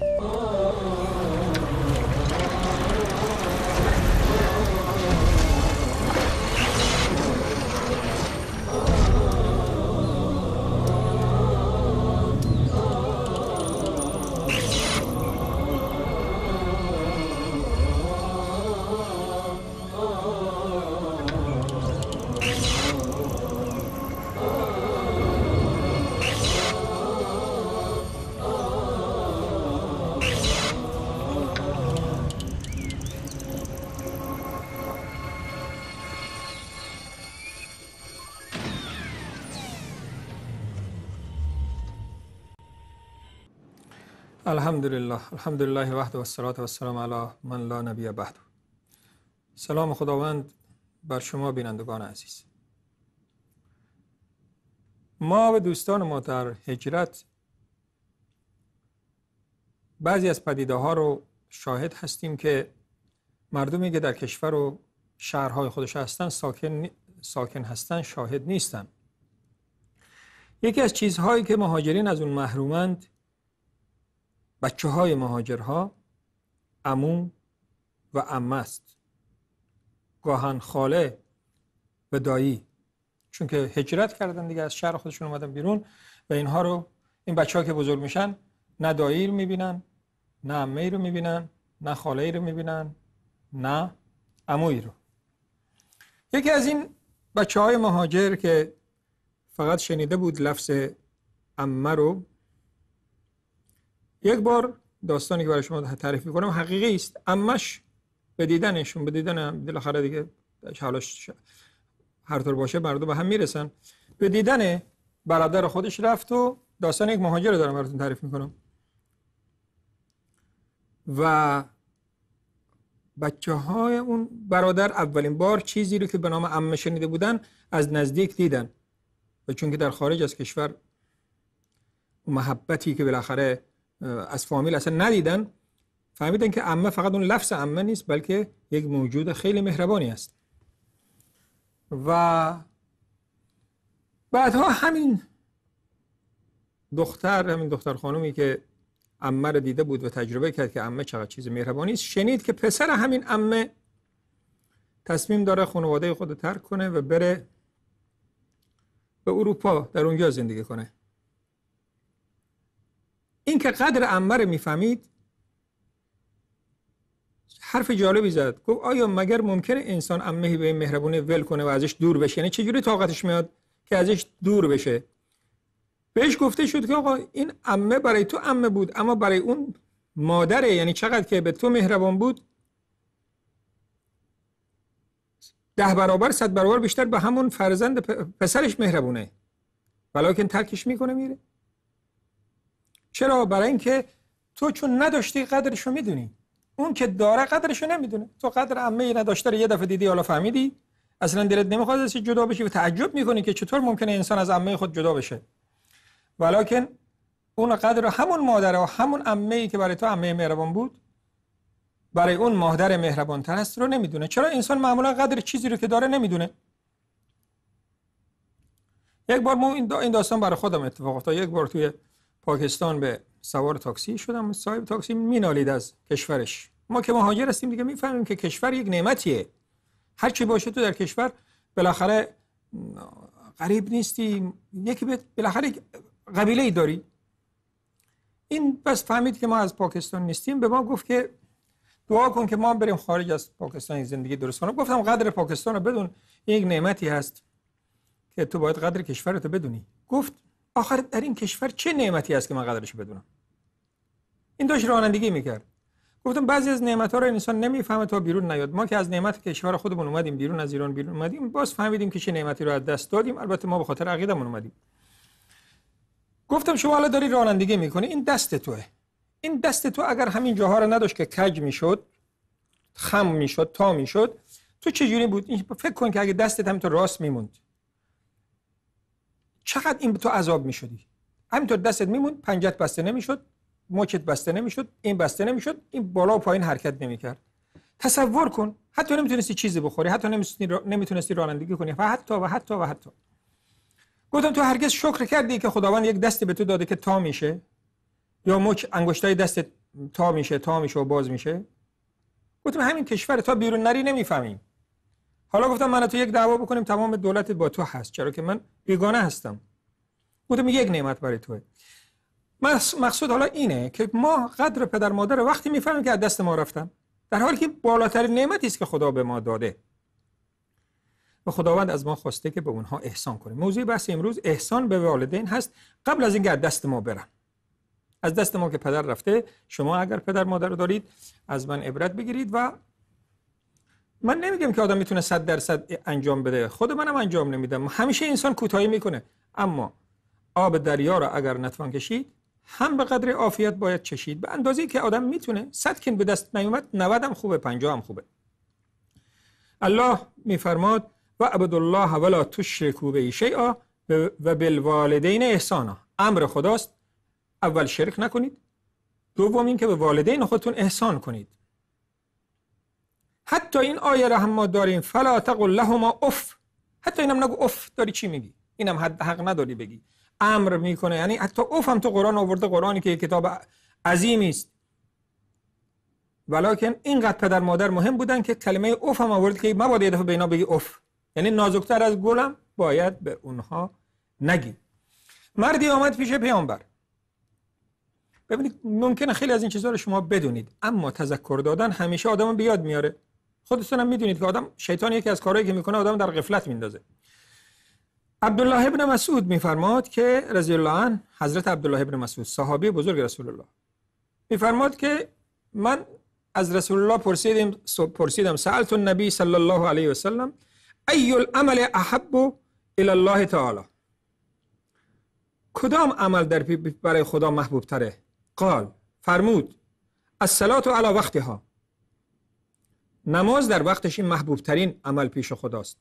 哦。الحمد لله الحمد لله وحده و الصلاة و السلام علی من لا نبی بعد سلام خداوند بر شما بینندگان عزیز ما و دوستان ما در هجرت بعضی از پدیده ها رو شاهد هستیم که مردمی که در کشور و شهرهای خودش هستن ساکن, ساکن هستن شاهد نیستن یکی از چیزهایی که مهاجرین از اون محرومند بچه های مهاجرها امون و امه است. گاهن خاله و دایی. چون که هجرت کردن دیگه از شهر خودشون اومدن بیرون و اینها رو این بچه ها که بزرگ میشن نه دایی رو می‌بینن نه امه رو می‌بینن نه خاله رو می‌بینن نه اموی رو. یکی از این بچه های مهاجر که فقط شنیده بود لفظ امه رو یک بار داستانی که برای شما تعریف می‌کنم حقیقی است. امش به دیدنشون به دیدن بالاخره دیگه حالاش هر طور باشه مردم به هم می‌رسن. به دیدن برادر خودش رفت و داستان یک مهاجر دارم براتون تعریف می‌کنم. و بچه های اون برادر اولین بار چیزی رو که به نام امه شنیده بودن از نزدیک دیدن. و چون که در خارج از کشور محبتی که بالاخره از فامیل اصلا ندیدن. فهمیدن که امه فقط اون لفظ امه نیست بلکه یک موجود خیلی مهربانی است. و بعدها همین دختر همین دختر خانومی که امه رو دیده بود و تجربه کرد که امه چقدر چیز مهربانی است شنید که پسر همین امه تصمیم داره خانواده خود ترک کنه و بره به اروپا در اونجا زندگی کنه. این که قدر عمه می‌فهمید حرف جالبی زد. گفت آیا مگر ممکنه انسان عمه به این مهربونی ول کنه و ازش دور بشه؟ یعنی چجوری طاقتش میاد که ازش دور بشه؟ بهش گفته شد که آقا این عمه برای تو عمه بود اما برای اون مادره. یعنی چقدر که به تو مهربان بود ده برابر صد برابر بیشتر به همون فرزند پسرش مهربونه. ولیکن ترکش می‌کنه میره. چرا؟ برای اینکه تو چون نداشتی قدرشو می‌دونی. اون که داره قدرشو نمی‌دونه. تو قدر عمه نداشته یه دفعه دیدی حالا فهمیدی. اصلا دلت نمی‌خواد ازش جدا بشی و تعجب می‌کنی که چطور ممکنه انسان از عمه خود جدا بشه. ولیکن اون قدر همون مادر و همون عمه ای که برای تو عمه مهربان بود برای اون مادر مهربان تر است رو نمی‌دونه. چرا انسان معمولا قدر چیزی رو که داره نمی‌دونه؟ یک بار ما این داستان برای خودم اتفاق افتاد. یک بار توی پاکستان به سوار تاکسی شدم. صاحب تاکسی مینالید از کشورش. ما که مهاجر هستیم دیگه می‌فهمیم که کشور یک نعمتیه. هر چی باشه تو در کشور بالاخره غریب نیستی. یکی بالاخره قبیله ای داری. این بس فهمید که ما از پاکستان نیستیم. به ما گفت که دعا کن که ما بریم خارج از پاکستان زندگی درست کنم. گفتم قدر پاکستان رو بدون یک نعمتی هست که تو باید قدر کشورت بدونی. گفت آخر در این کشور چه نعمتی است که من قدرش بدونم؟ این داشت رانندگی می‌کرد. گفتم بعضی از نعمت ها رو انسان نمی‌فهمه تا بیرون نیاد. ما که از نعمت کشور خودمون اومدیم بیرون از ایران بیرون اومدیم باز فهمیدیم که چه نعمتی رو از دست دادیم. البته ما به خاطر عقیدمون اومدیم. گفتم شما حالا داری رانندگی می‌کنی این دست توه. این دست تو اگر همین جاها رو نداشت که کج می‌شد خم می‌شد تا می‌شد تو چجوری بود؟ فکر کن که اگه دستت همینطور راست میموند. چقدر این تو عذاب می‌شدی؟ همینطور دستت میمون پنجت بسته نمی‌شد مچت بسته نمی‌شد این بسته نمی‌شد این بالا و پایین حرکت نمی‌کرد. تصور کن حتی نمی‌تونستی چیزی بخوری حتی نمی‌تونستی رانندگی کنی و حتی و حتی و حتی. گفتم تو هرگز شکر کردی که خداوند یک دستی به تو داده که تا میشه؟ یا مچ انگشتای دستت تا میشه تا میشه و باز میشه؟ گفتم همین کشور تا بیرون نری نمی‌فهمیم. حالا گفتم من تو یک دعوا بکنیم تمام دولت با تو هست. چرا که من بیگانه هستم. گفتم یک نعمت برای توه. مقصود حالا اینه که ما قدر پدر مادر وقتی می‌فهمیم که از دست ما رفتن در حالی که بالاترین نعمتی است که خدا به ما داده. و خداوند از ما خواسته که به اونها احسان کنیم موضوع بحث امروز احسان به والدین هست قبل از اینکه از دست ما برن. از دست ما که پدر رفته شما اگر پدر مادر دارید از من عبرت بگیرید و من نمیگم که آدم می‌تونه صد درصد انجام بده. خود منم انجام نمیدم. همیشه انسان کوتاهی می‌کنه. اما آب دریا رو اگر نتوان کشید هم به قدر عافیت باید چشید. به اندازه که آدم می‌تونه صد کن به دست نیومد 90 هم خوبه 50 هم خوبه. الله میفرماد و عبد الله ولا تشرکو به شیئا و بالوالدین احسانا. امر خداست. اول شرک نکنید. دوم اینکه به والدین خودتون احسان کنید. حتی این آیه را هم ما داریم. فلا تقل لهما اف. حتی اینم نگو اف. داری چی میگی؟ اینم حد حق نداری بگی. امر می‌کنه. یعنی حتی اوف هم تو قرآن آورده قرآنی که کتاب عظیمی است. ولیکن اینقدر پدر مادر مهم بودن که کلمه اوف هم آورد که مبادا یه دفعه به اینا بگی اوف یعنی نازکتر از گلم باید به اونها نگی. مردی آمد پیش پیامبر. ببینید ممکنه خیلی از این چیزها رو شما بدونید اما تذکر دادن همیشه آدم بیاد میاره. خودتون هم می‌دونید که آدم شیطان یکی از کارهایی که می‌کنه آدم در غفلت میندازه. عبدالله ابن مسعود میفرماد که رضی الله عنه حضرت عبدالله ابن مسعود صحابی بزرگ رسول الله میفرماد که من از رسول الله پرسیدم پرسیدم سألت النبی صلی الله علیه و سلم ای العمل احب الى الله تعالی? کدام عمل در برای خدا محبوب تره قال فرمود الصلاه علی وقتها. نماز در وقتش این محبوب ترین عمل پیش خداست.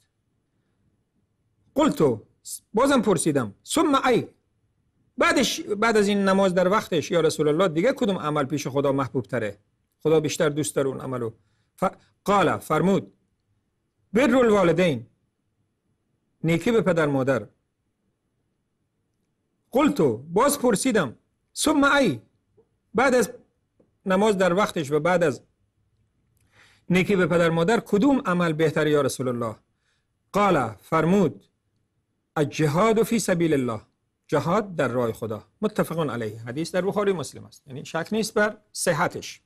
قلتو بازم پرسیدم ثم ای بعدش بعد از این نماز در وقتش یا رسول الله دیگه کدوم عمل پیش خدا محبوب تره خدا بیشتر دوست داره اون عملو. ف... قال فرمود بر الوالدین نیکی به پدر مادر. قلتو باز پرسیدم ثم ای بعد از نماز در وقتش و بعد از نیکی به پدر مادر کدوم عمل بهتر یا رسول الله؟ قال فرمود الجهاد فی سبیل الله. جهاد در راه خدا. متفقون علیه. حدیث در بخاری مسلم است. یعنی شک نیست بر صحتش.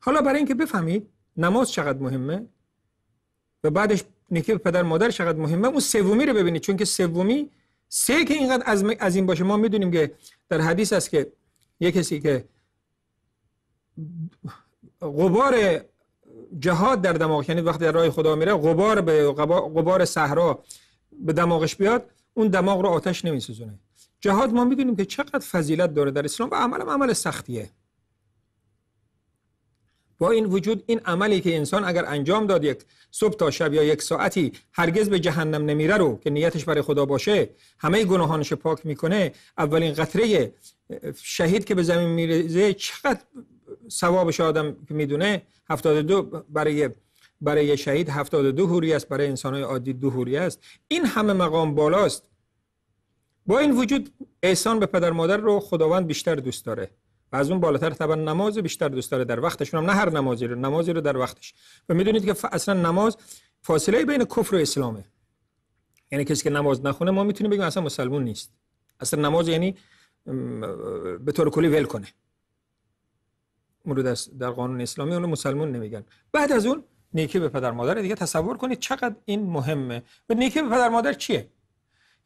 حالا برای اینکه بفهمید نماز چقدر مهمه و بعدش نیکی پدر مادر چقدر مهمه اون سومی رو ببینید. چون که سومی سه که اینقدر از, از این باشه ما می‌دونیم که در حدیث است که یک کسی که غبار جهاد در دماغ یعنی وقتی در راه خدا میره غبار به غبار صحرا به دماغش بیاد اون دماغ رو آتش نمیسوزونه. جهاد ما می‌دونیم که چقدر فضیلت داره در اسلام و عمل عمل سختیه. با این وجود این عملی که انسان اگر انجام داد یک صبح تا شب یا یک ساعتی هرگز به جهنم نمیره رو که نیتش برای خدا باشه همه گناهانش پاک می‌کنه اولین قطره شهید که به زمین میریزه چقدر ثوابش آدم که می‌دونه 72 برای برای شهید 72 هوری است برای انسان های عادی دو هوری است. این همه مقام بالاست. با این وجود احسان به پدر مادر رو خداوند بیشتر دوست داره. و از اون بالاتر طبعا نماز بیشتر دوست داره در وقتشون هم نه هر نمازی رو نمازی رو در وقتش. و می‌دونید که اصلا نماز فاصله بین کفر و اسلامه. یعنی کسی که نماز نخونه ما می‌تونیم بگیم اصلا مسلمون نیست. اصلا نماز یعنی به طور کلی ول کنه. مورد در قانون اسلامی اونو مسلمون نمیگن. بعد از اون نیکی به پدر مادر دیگه تصور کنید چقدر این مهمه. و نیکی به پدر مادر چیه؟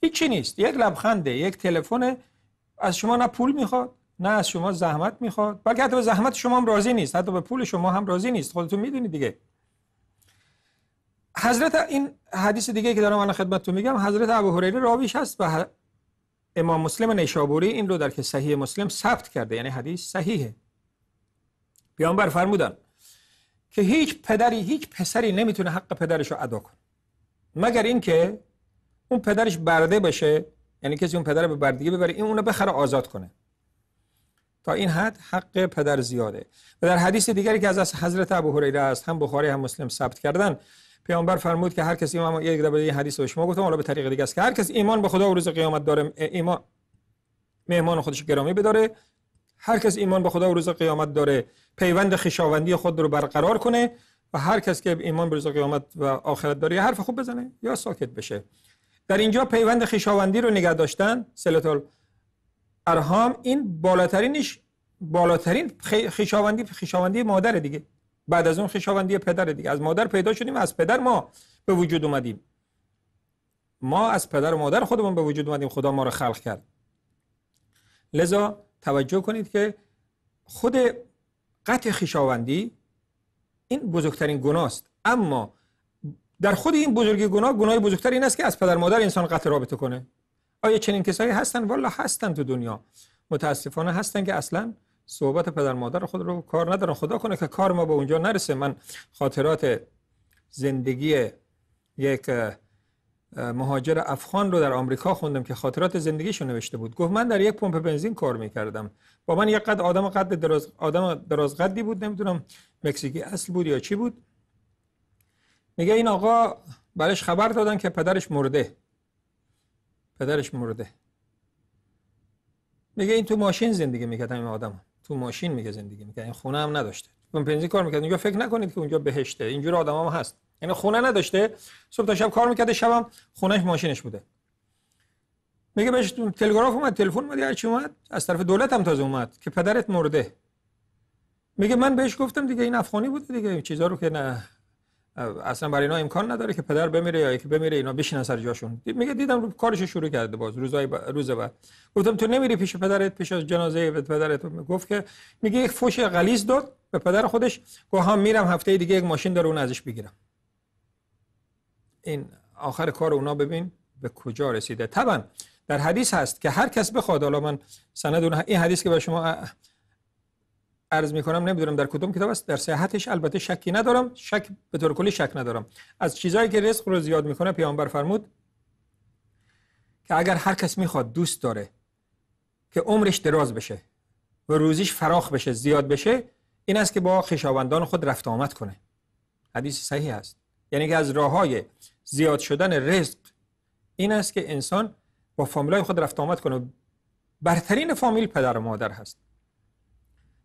هیچی نیست. یک لبخنده یک تلفن از شما نه پول می‌خواد نه از شما زحمت می‌خواد. بلکه حتی به زحمت شما هم راضی نیست. حتی به پول شما هم راضی نیست. خودتون می‌دونید دیگه. حضرت این حدیث دیگه که دارم الان خدمتتون میگم حضرت ابو هریره راویش هست و امام مسلم نیشابوری این رو در که صحیح مسلم ثبت کرده. یعنی حدیث صحیحه. پیامبر فرمودن که هیچ پدری هیچ پسری نمی‌تونه حق پدرش رو ادا کنه. مگر اینکه اون پدرش برده بشه یعنی کسی اون پدر به بردگی ببره این اونو بخره آزاد کنه. تا این حد حق پدر زیاده. و در حدیث دیگری که از حضرت ابو هریره است هم بخاری هم مسلم ثبت کردن پیامبر فرمود که هر کسی ما یک دفعه این حدیث رو شما گفتم حالا به طریق دیگه است که هر کس ایمان به خدا و روز قیامت داره ایمان مهمان خودش گرامی بداره هر کس ایمان به خدا و روز قیامت داره. پیوند خیشاوندی خود رو برقرار کنه و هر کس که ایمان به روز قیامت و آخرت داره یه حرف خوب بزنه یا ساکت بشه. در اینجا پیوند خیشاوندی رو نگه داشتن سلطال ارهام این بالاترینش بالاترین خیشاوندی خیشاوندی مادر دیگه. بعد از اون خیشاوندی پدر دیگه. از مادر پیدا شدیم از پدر ما به وجود اومدیم. ما از پدر و مادر خودمون به وجود اومدیم. خدا ما رو خلق کرد. لذا توجه کنید که خود قطع خیشاوندی این بزرگترین گناه است اما در خود این بزرگی گناه گناه بزرگتر این است که از پدر مادر انسان قطع رابطه کنه. آیا چنین کسایی هستن؟ والا هستن تو دنیا. متاسفانه هستن که اصلا صحبت پدر مادر خود رو کار ندارن. خدا کنه که کار ما به اونجا نرسه. من خاطرات زندگی یک مهاجر افغان رو در آمریکا خوندم که خاطرات زندگیشو نوشته بود. گفت من در یک پمپ بنزین کار می‌کردم. با من یک قد آدم قد دراز آدم دراز قدی بود نمی‌دونم مکزیکی اصل بود یا چی بود. میگه این آقا برش خبر دادن که پدرش مرده. پدرش مرده. میگه این تو ماشین زندگی می‌کرد این آدم. تو ماشین میگه زندگی می‌کرد. این خونه هم نداشته. من بنزین کار می‌کرد. اونجا فکر نکنید که اونجا بهشته. اینجور آدم هم هست. یعنی خونه نداشته. صبح تا شب کار می‌کرده شبم خونهش ماشینش بوده. میگه بهش تلگراف اومد تلفن اومد هر چی اومد از طرف دولت هم تازه اومد که پدرت مرده. میگه من بهش گفتم دیگه این افغانی بوده دیگه چیزا رو که نه اصلا برای اینا امکان نداره که پدر بمیره یا که بمیره اینا بشینن سر جاشون. میگه دیدم کارش شروع کرده باز روزای با... روز بعد. گفتم تو نمیری پیش پدرت پیش از جنازه پدرت؟ گفت که میگه یک فوش غلیظ داد به پدر خودش گفت هم میرم هفته دیگه یک ماشین داره اون ازش بگیرم. این آخر کار اونا ببین به کجا رسیده. طبعا در حدیث هست که هر کس بخواد حالا من سند این حدیث که به شما عرض می کنم نمی‌دونم در کدوم کتاب است در صحتش البته شکی ندارم شک به طور کلی شک ندارم. از چیزایی که رزق رو زیاد می‌کنه پیامبر فرمود که اگر هر کس می‌خواد دوست داره که عمرش دراز بشه و روزیش فراخ بشه زیاد بشه این است که با خیشاوندان خود رفت آمد کنه. حدیث صحیح است. یعنی که از راه های زیاد شدن رزق این است که انسان با فامیلای خود رفت آمد کنه. برترین فامیل پدر و مادر هست.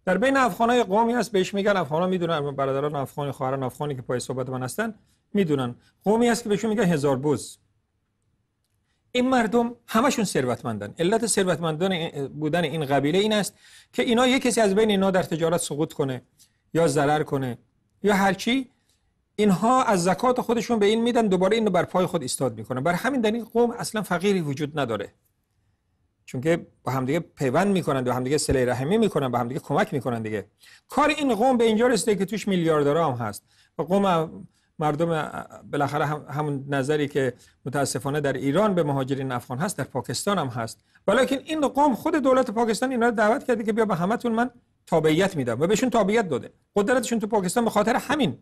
در بین افغانای قومی هست بهش میگن افغانا می‌دونن. برادران افغانی خواهران افغانی که پای صحبت من هستن می‌دونن. قومی هست که بهشون میگن هزار بوز این مردم همشون ثروتمندن. علت ثروتمندان بودن این قبیله این است که اینا یک کسی از بین اینا در تجارت سقوط کنه یا ضرر کنه یا هرچی اینها از زکات خودشون به این میدن دوباره اینو بر پای خود ایستاد می‌کنه بر همین این قوم اصلا فقیری وجود نداره. چون که با همدیگه پیوند می‌کنن و همدیگه صله رحمی می‌کنن با همدیگه کمک می‌کنن دیگه. کار این قوم به اینجا رسیده که توش میلیاردرها هم هست. و قوم مردم بالاخره همون نظری که متاسفانه در ایران به مهاجرین افغان هست در پاکستان هم هست. ولیکن این قوم خود دولت پاکستان اینا رو دعوت کرده که بیا به همتون من تابعیت میدم و بهشون تابعیت داده. قدرتشون تو پاکستان به خاطر همین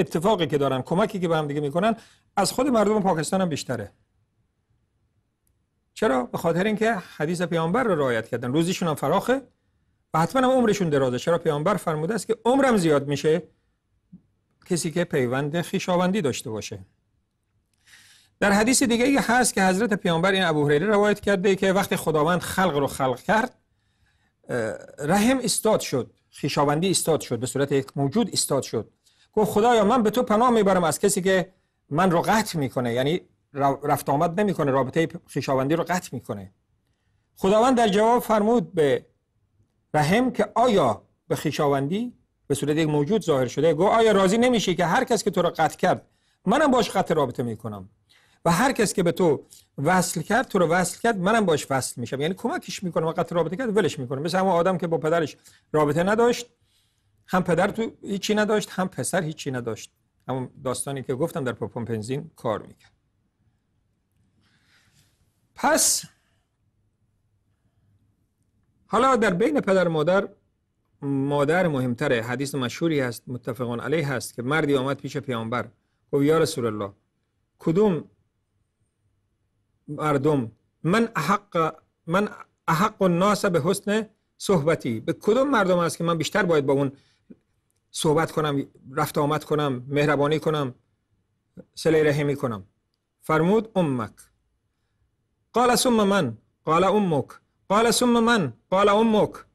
اتفاقی که دارن کمکی که به هم دیگه می‌کنن از خود مردم پاکستان هم بیشتره. چرا؟ به خاطر اینکه حدیث پیامبر رو رعایت کردن. روزیشون هم فراخه و حتما هم عمرشون درازه. چرا پیامبر فرموده است که عمرم زیاد میشه کسی که پیوند خیشاوندی داشته باشه. در حدیث دیگه ای هست که حضرت پیامبر این ابو هریره روایت کرده که وقتی خداوند خلق رو خلق کرد رحم استاد شد خیشاوندی استاد شد به صورت یک موجود استاد شد. گفت خدایا من به تو پناه می‌برم از کسی که من رو قطع می‌کنه. یعنی رفت آمد نمی‌کنه رابطه خیشاوندی رو قطع می‌کنه. خداوند در جواب فرمود به رحم که آیا به خیشاوندی به صورت یک موجود ظاهر شده؟ گو آیا راضی نمیشی که هر کس که تو رو قطع کرد منم باش قطع رابطه می‌کنم؟ و هر کس که به تو وصل کرد تو رو وصل کرد منم باش وصل میشم. یعنی کمکش می‌کنم و قطع رابطه کرد ولش می‌کنم مثل همون آدم که با پدرش رابطه نداشت هم پدر تو هیچی نداشت هم پسر هیچی نداشت. همون داستانی که گفتم در پمپ کار می‌کرد. پس حالا در بین پدر و مادر مادر مهمتره حدیث مشهوری هست متفقان علیه هست که مردی آمد پیش پیامبر. گفت یا رسول الله کدوم مردم من احق من احق الناس به حسن صحبتی به کدوم مردم است که من بیشتر باید با اون صحبت کنم رفت آمد کنم مهربانی کنم سلی رحمی کنم. فرمود امک. قال ثم من. قال امك قال ثم من. قال امك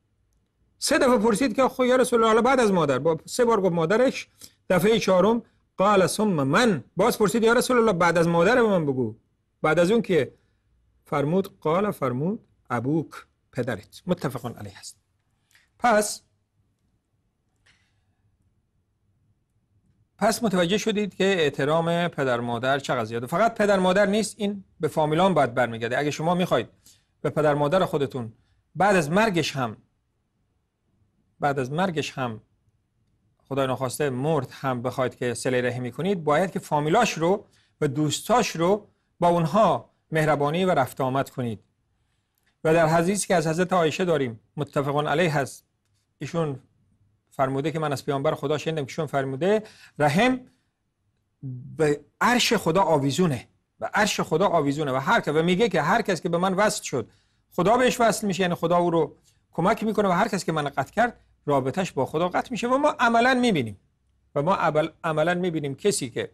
سه دفعه پرسید که خب یا رسول الله بعد از مادر. با سه بار گفت مادرش. دفعه چهارم قال ثم من. باز پرسید یا رسول الله بعد از مادر به من بگو. بعد از اون که فرمود قال فرمود ابوک پدرت. متفقان علیه است. پس پس متوجه شدید که احترام پدر مادر چقدر زیاده فقط پدر مادر نیست این به فامیلان باید برمیگرده. اگه شما می‌خواید به پدر مادر خودتون بعد از مرگش هم بعد از مرگش هم خدای نخواسته مرد هم بخواید که سله رحمی کنید باید که فامیلاش رو و دوستاش رو با اونها مهربانی و رفت آمد کنید. و در حدیثی که از حضرت عایشه داریم متفقان علیه هست. ایشون فرموده که من از پیامبر خدا شنیدم که فرموده رحم به عرش خدا آویزونه. و عرش خدا آویزونه و هر و میگه که هر کس که به من وصل شد خدا بهش وصل میشه یعنی خدا او رو کمک می‌کنه و هر کس که من قطع کرد رابطش با خدا قطع میشه و ما عملا می‌بینیم. و ما عملا می‌بینیم کسی که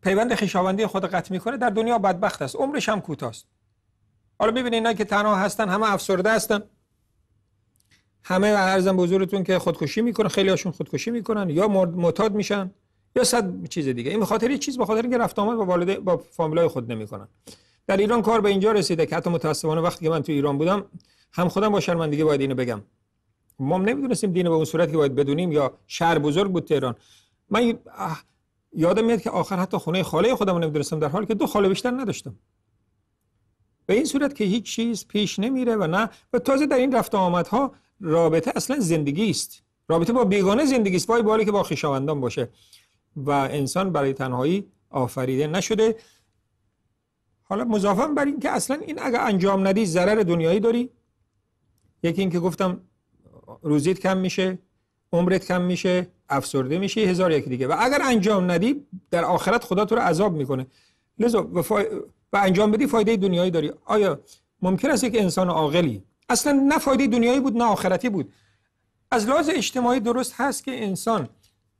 پیوند خیشاوندی خود قطع می‌کنه در دنیا بدبخت است عمرش هم کوتاست حالا ببینید اینا که تنها هستن همه افسرده هستن. همه ارزم بزرگتون که خودکشی می‌کنن خیلی هاشون خودکشی می‌کنن یا معتاد میشن یا صد چیز دیگه. این خاطر یه چیز به خاطر اینکه رفت آمد با والده با فامیلای خود نمی‌کنن. در ایران کار به اینجا رسیده که حتی متاسفانه وقتی که من تو ایران بودم هم خودم با شرمندگی باید اینو بگم. ما نمی‌دونستیم دین به اون صورت که باید بدونیم یا شهر بزرگ بود تهران. من یادم میاد که آخر حتی خونه خاله خودم نمی‌دونستم در حالی که دو خاله بیشتر نداشتم. به این صورت که هیچ چیز پیش نمیره و نه و تازه در این رفت آمدها رابطه اصلا زندگی است. رابطه با بیگانه زندگی است. وای بالی که با خویشاوندان باشه. و انسان برای تنهایی آفریده نشده. حالا مضافم بر این که اصلا این اگر انجام ندی ضرر دنیایی داری. یکی این که گفتم روزیت کم میشه عمرت کم میشه افسرده میشه هزار یک دیگه. و اگر انجام ندی در آخرت خدا تو رو عذاب می‌کنه. لذا و, و انجام بدی فایده دنیایی داری. آیا ممکن است یک انسان عاقلی اصلا نه فایده دنیایی بود نه آخرتی بود. از لحاظ اجتماعی درست هست که انسان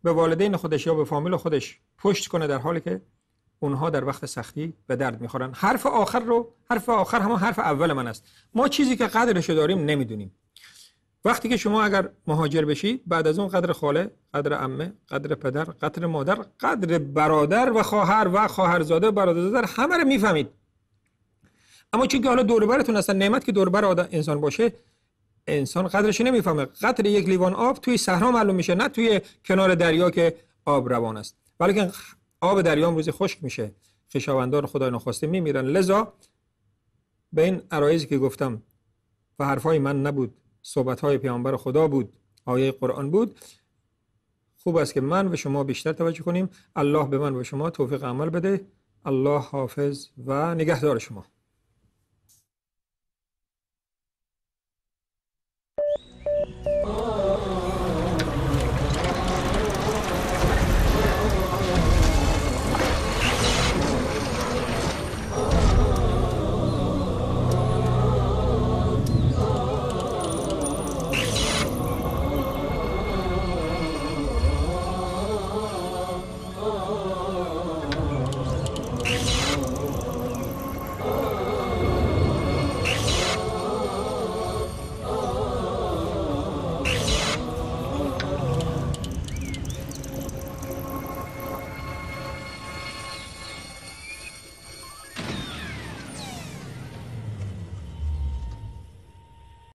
به والدین خودش یا به فامیل خودش پشت کنه در حالی که اونها در وقت سختی به درد می‌خورن. حرف آخر رو حرف آخر همون حرف اول من است. ما چیزی که قدرش داریم نمی‌دونیم. وقتی که شما اگر مهاجر بشید بعد از اون قدر خاله قدر عمه قدر پدر قدر مادر قدر برادر و خواهر و خواهرزاده و برادرزاده همه رو می‌فهمید. اما چون که حالا دور برتون هستن نعمت که دور بر انسان باشه انسان قدرش نمی‌فهمه. قدر یک لیوان آب توی صحرا معلوم میشه نه توی کنار دریا که آب روان است. ولی آب دریا هم روزی خشک میشه. خشاوندان خدای نخواسته میمیرن. لذا به این عرایزی که گفتم و حرفای من نبود صحبت های پیامبر خدا بود آیه قرآن بود خوب است که من و شما بیشتر توجه کنیم. الله به من و شما توفیق عمل بده. الله حافظ و نگهدار شما.